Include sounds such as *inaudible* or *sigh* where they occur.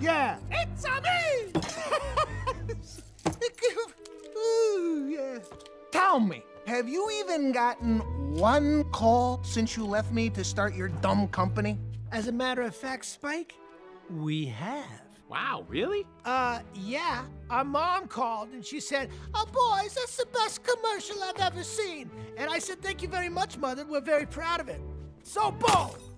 Yeah. It's a me! Ooh, *laughs* yeah. Tell me, have you even gotten one call since you left me to start your dumb company? As a matter of fact, Spike, we have. Wow, really? Uh, yeah. Our mom called and she said, Oh, boys, that's the best commercial I've ever seen. And I said, Thank you very much, Mother. We're very proud of it. So, boom!